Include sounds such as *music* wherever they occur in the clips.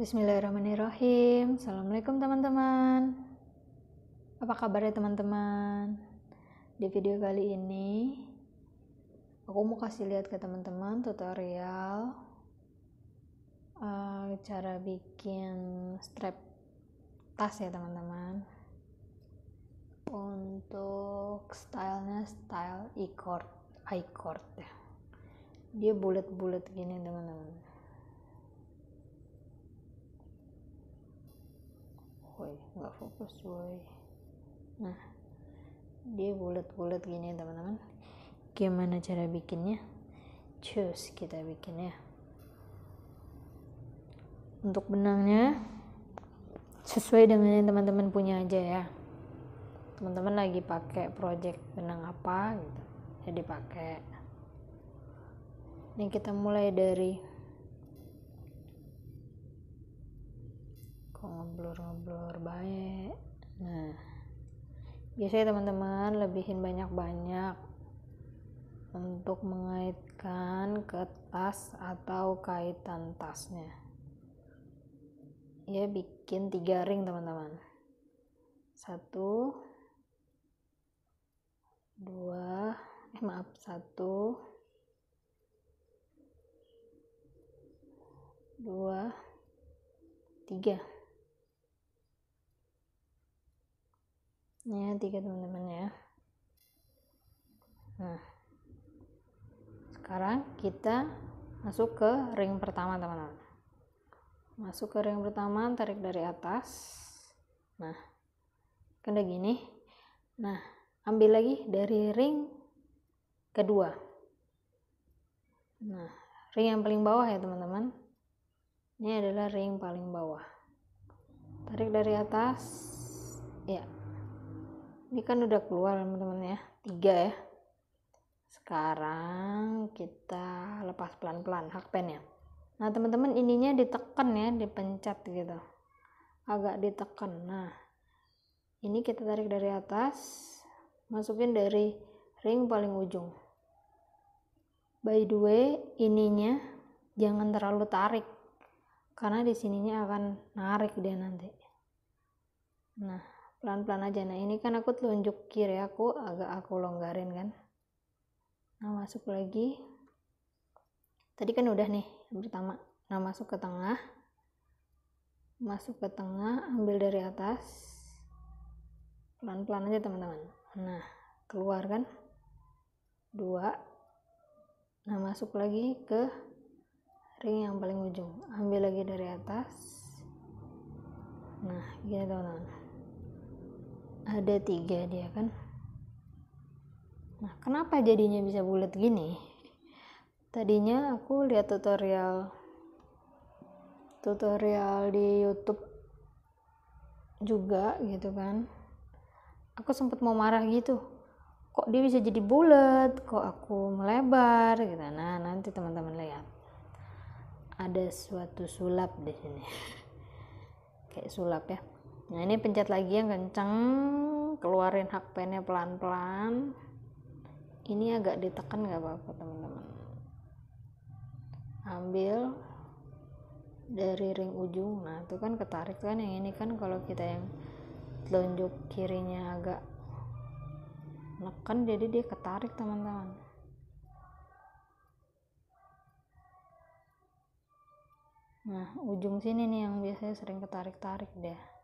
Bismillahirrahmanirrahim. Assalamualaikum teman-teman. Apa kabar ya teman-teman? Di video kali ini aku mau kasih lihat ke teman-teman tutorial uh, cara bikin strap tas ya teman-teman. Untuk stylenya style i-cord, i-cord ya. Dia bulat-bulat gini teman-teman woi nggak fokus woi. Nah dia bulat-bulat gini teman-teman. Gimana cara bikinnya? Cus kita bikin ya. Untuk benangnya sesuai dengan yang teman-teman punya aja ya. Teman-teman lagi pakai project benang apa gitu jadi pakai ini kita mulai dari kok ngeblur-ngeblur baik. Nah biasanya teman-teman lebihin banyak-banyak untuk mengaitkan ke tas atau kaitan tasnya. Ya bikin tiga ring teman-teman. Satu dua eh maaf satu dua tiga ya tiga teman-teman ya. Nah sekarang kita masuk ke ring pertama teman-teman. Masuk ke ring pertama tarik dari atas. Nah udah gini. Nah ambil lagi dari ring kedua. Nah ring yang paling bawah ya teman-teman. Ini adalah ring paling bawah. Tarik dari atas. Ya ini kan udah keluar teman-teman ya. Tiga ya. Sekarang kita lepas pelan-pelan hakpennya nah teman-teman ininya ditekan ya. Dipencet gitu. Agak ditekan. Nah ini kita tarik dari atas. Masukin dari ring paling ujung. By the way ininya jangan terlalu tarik. Karena di sininya akan narik dia nanti. Nah pelan-pelan aja. Nah ini kan aku telunjuk kiri aku agak aku longgarin kan. Nah masuk lagi. Tadi kan udah nih pertama. Nah masuk ke tengah. Masuk ke tengah ambil dari atas. Pelan-pelan aja teman-teman. Nah keluar kan? Dua. Nah masuk lagi ke ring yang paling ujung. Ambil lagi dari atas. Nah gini teman-teman ada tiga dia kan? Nah kenapa jadinya bisa bulat gini? Tadinya aku lihat tutorial tutorial di YouTube juga gitu kan. Aku sempat mau marah gitu. Kok dia bisa jadi bulat? Kok aku melebar gitu? Nah nanti teman-teman lihat. Ada suatu sulap di sini. *laughs* Kayak sulap ya nah ini pencet lagi yang kenceng keluarin hak pennya pelan-pelan. Ini agak ditekan nggak apa-apa teman-teman. Ambil dari ring ujung. Nah itu kan ketarik kan yang ini kan kalau kita yang telunjuk kirinya agak neken jadi dia ketarik teman-teman. Nah ujung sini nih yang biasanya sering ketarik-tarik deh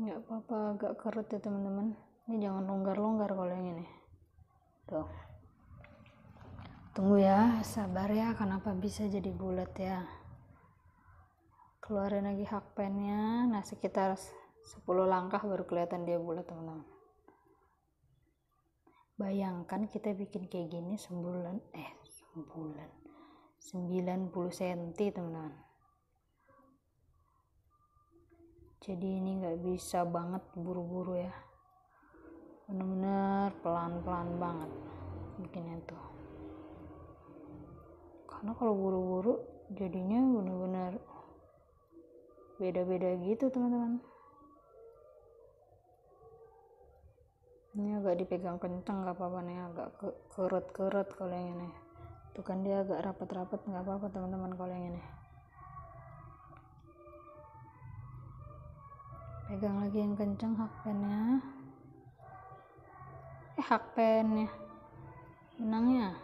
nggak apa-apa agak kerut ya teman-teman. Ini jangan longgar-longgar kalau yang ini. Tuh. Tunggu ya sabar ya kenapa bisa jadi bulat ya? Keluarin lagi hak pennya. Nah sekitar 10 langkah baru kelihatan dia bulat teman-teman. Bayangkan kita bikin kayak gini sebulan eh sebulan 90 cm teman-teman jadi ini nggak bisa banget buru-buru ya. Bener-bener pelan-pelan banget bikinnya tuh. Karena kalau buru-buru jadinya bener-bener beda-beda gitu teman-teman. Ini agak dipegang kenceng nggak apa-apa nih agak ke keret-keret kalau yang ini. Tuh kan dia agak rapat-rapat nggak apa-apa teman-teman kalau yang ini pegang lagi yang kenceng hakpennya eh hakpennya benangnya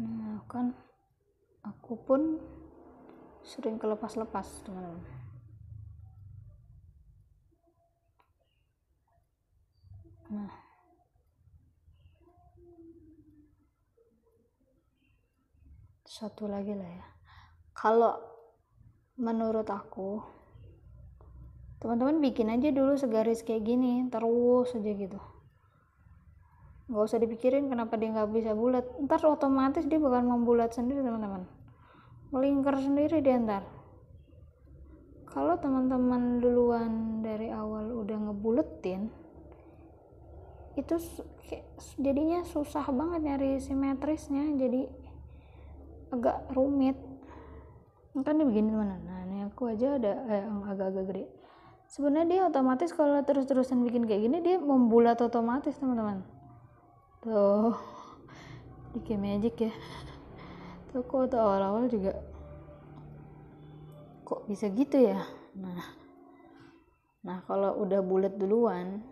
nah kan aku pun sering kelepas-lepas teman-teman. Nah satu lagi lah ya. Kalau menurut aku teman-teman bikin aja dulu segaris kayak gini terus aja gitu. Nggak usah dipikirin kenapa dia nggak bisa bulat. Ntar otomatis dia bakal membulat sendiri teman-teman. Melingkar sendiri dia ntar. Kalau teman-teman duluan dari awal udah ngebuletin itu jadinya susah banget nyari simetrisnya. Jadi agak rumit. Kan dia begini teman nah ini aku aja ada eh, agak-agak gede. Sebenarnya dia otomatis kalau terus-terusan bikin kayak gini dia membulat otomatis teman-teman. Tuh *laughs* kayak magic ya. Tuh kok tuh awal-awal juga kok bisa gitu ya? Nah nah kalau udah bulat duluan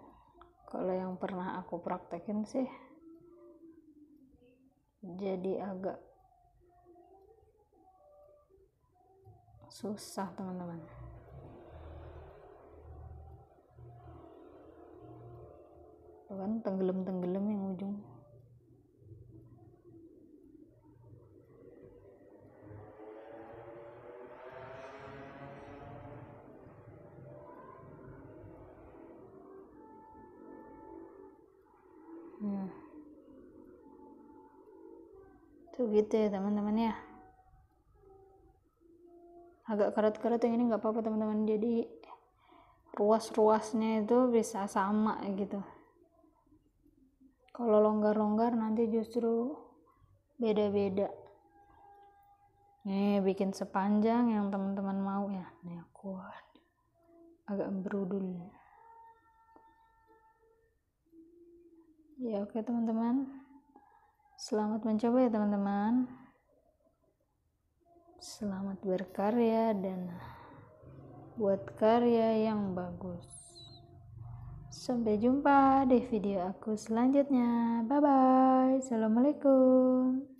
kalau yang pernah aku praktekin sih jadi agak susah teman-teman. Kan tenggelam-tenggelam yang ujung. Hmm. tuh gitu ya teman-teman ya agak karat-karat yang ini nggak apa-apa teman-teman. Jadi ruas-ruasnya itu bisa sama gitu. Kalau longgar-longgar nanti justru beda-beda. Nih bikin sepanjang yang teman-teman mau ya. Nih aku agak berudul. Ya oke teman-teman. Selamat mencoba ya teman-teman selamat berkarya dan buat karya yang bagus Sampai jumpa di video aku selanjutnya. Bye bye. Assalamualaikum.